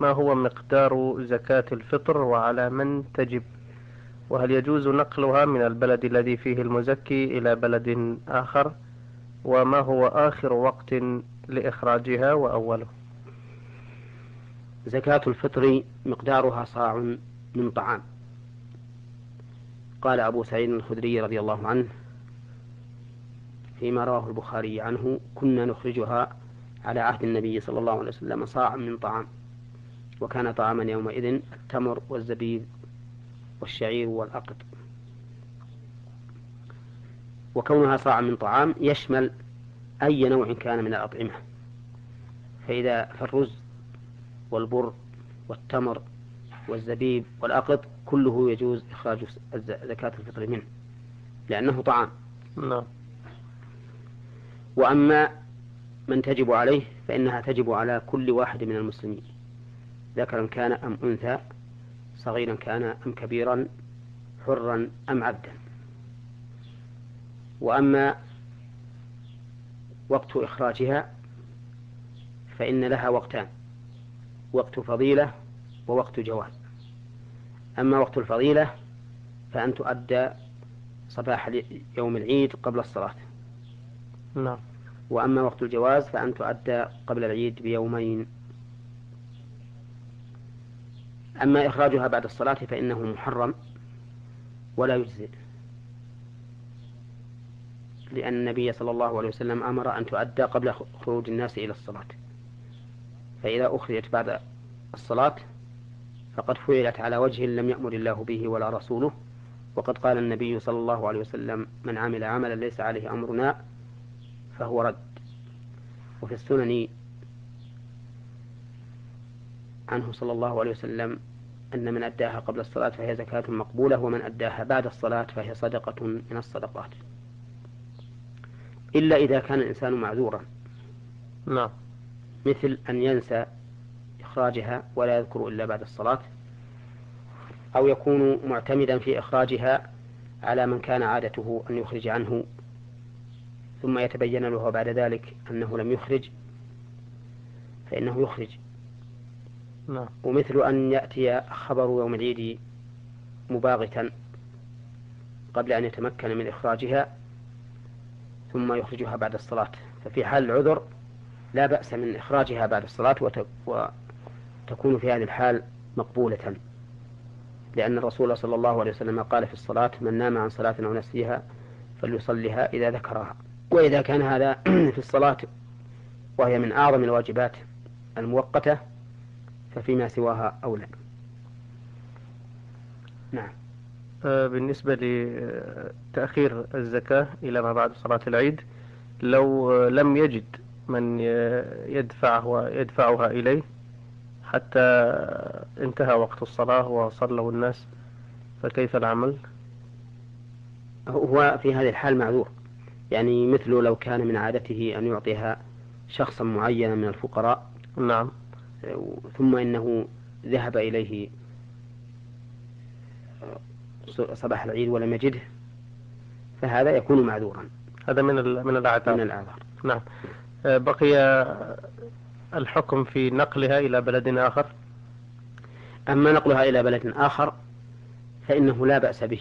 ما هو مقدار زكاة الفطر وعلى من تجب؟ وهل يجوز نقلها من البلد الذي فيه المزكي إلى بلد آخر؟ وما هو آخر وقت لإخراجها وأوله؟ زكاة الفطر مقدارها صاع من طعام. قال أبو سعيد الخدري رضي الله عنه فيما رواه البخاري عنه كنا نخرجها على عهد النبي صلى الله عليه وسلم صاعا من طعام. وكان طعاما يومئذ التمر والزبيب والشعير والأقط. وكونها صاعا من طعام يشمل أي نوع كان من الأطعمة. فإذا فالرز والبر والتمر والزبيب والأقط كله يجوز إخراج زكاة الفطر منه لأنه طعام. نعم. وأما من تجب عليه فإنها تجب على كل واحد من المسلمين. ذكرا كان أم أنثى صغيرا كان أم كبيرا حرا أم عبدا. وأما وقت إخراجها فإن لها وقتان وقت فضيلة ووقت جواز أما وقت الفضيلة فأن تؤدى صباح يوم العيد قبل الصلاة. نعم. وأما وقت الجواز فأن تؤدى قبل العيد بيومين أما إخراجها بعد الصلاة فإنه محرم ولا يجزئ. لأن النبي صلى الله عليه وسلم أمر أن تؤدى قبل خروج الناس إلى الصلاة. فإذا أخرجت بعد الصلاة فقد فعلت على وجه لم يأمر الله به ولا رسوله. وقد قال النبي صلى الله عليه وسلم من عمل عملا ليس عليه أمرنا فهو رد. وفي السنن عنه صلى الله عليه وسلم أن من أداها قبل الصلاة فهي زكاة مقبولة ومن أداها بعد الصلاة فهي صدقة من الصدقات. إلا إذا كان الإنسان معذورا. نعم. مثل أن ينسى إخراجها ولا يذكر إلا بعد الصلاة أو يكون معتمدا في إخراجها على من كان عادته أن يخرج عنه ثم يتبين له بعد ذلك أنه لم يخرج فإنه يخرج. نعم. ومثل أن يأتي خبر يوم العيد مباغتا قبل أن يتمكن من إخراجها ثم يخرجها بعد الصلاة. ففي حال العذر لا بأس من إخراجها بعد الصلاة وتكون في هذه الحال مقبولة. لأن الرسول صلى الله عليه وسلم قال في الصلاة من نام عن صلاة أو نسيها فليصليها إذا ذكرها. وإذا كان هذا في الصلاة وهي من أعظم الواجبات المؤقتة ففيما سواها أولى نعم. آه، بالنسبة لتأخير الزكاة إلى ما بعد صلاة العيد لو لم يجد من يدفعه يدفعها إليه حتى انتهى وقت الصلاة وصلوا الناس فكيف العمل؟ هو في هذه الحال معذور. يعني مثل لو كان من عادته أن يعطيها شخصا معينا من الفقراء نعم. ثم إنه ذهب إليه صباح العيد ولم يجده فهذا يكون معذورا. هذا من من الأعذار. من الأعذار. نعم. آه، بقي الحكم في نقلها إلى بلد آخر؟ أما نقلها إلى بلد آخر فإنه لا بأس به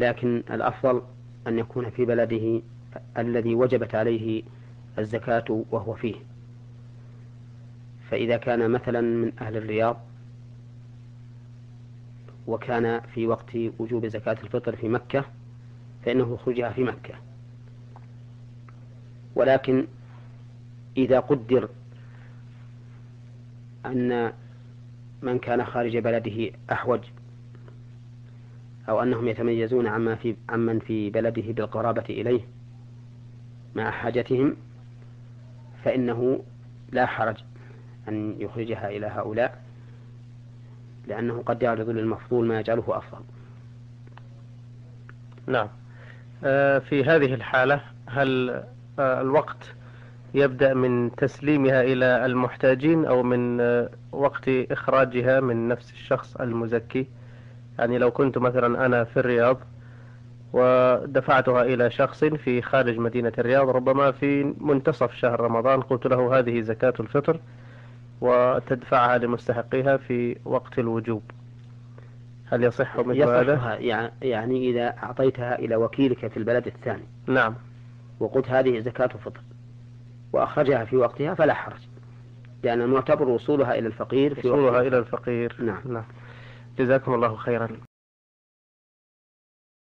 لكن الأفضل أن يكون في بلده الذي وجبت عليه الزكاة وهو فيه. فإذا كان مثلا من أهل الرياض وكان في وقت وجوب زكاة الفطر في مكة فإنه يخرجها في مكة. ولكن إذا قدر أن من كان خارج بلده أحوج أو أنهم يتميزون عما في عمن في بلده بالقرابة إليه مع حاجتهم فإنه لا حرج. أن يخرجها إلى هؤلاء لأنه قد يعرض للمفضول ما يجعله أفضل. نعم. آه، في هذه الحالة هل آه، الوقت يبدأ من تسليمها إلى المحتاجين أو من آه، وقت إخراجها من نفس الشخص المزكي؟ يعني لو كنت مثلا أنا في الرياض ودفعتها إلى شخص في خارج مدينة الرياض ربما في منتصف شهر رمضان قلت له هذه زكاة الفطر وتدفعها لمستحقيها في وقت الوجوب. هل يصح مثل هذا؟ يصحها يع- يعني إذا أعطيتها إلى وكيلك في البلد الثاني. نعم. وقلت هذه زكاة فطر وأخرجها في وقتها فلا حرج لأن المعتبر وصولها إلى الفقير في وصولها وقت إلى الفقير. نعم. نعم. جزاكم الله خيرا.